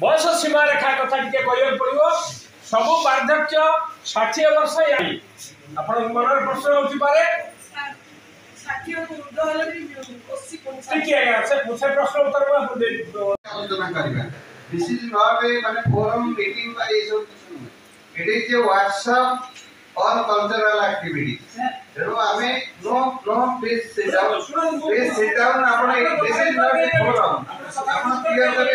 ବୟସ সীমা କଥା ଟିକେ କହିବାକୁ ପଡ଼ିବ ସବୁ ବାର୍ଦ୍ଧକ୍ୟ ଷାଠିଏ ବର୍ଷ বর্ষ আপনার মনে প্রশ্ন হচ্ছে ଆଜ୍ଞା ସେ ପ୍ରଶ୍ନ ଉତ୍ତର କରିବା ତେଣୁ ଆମେ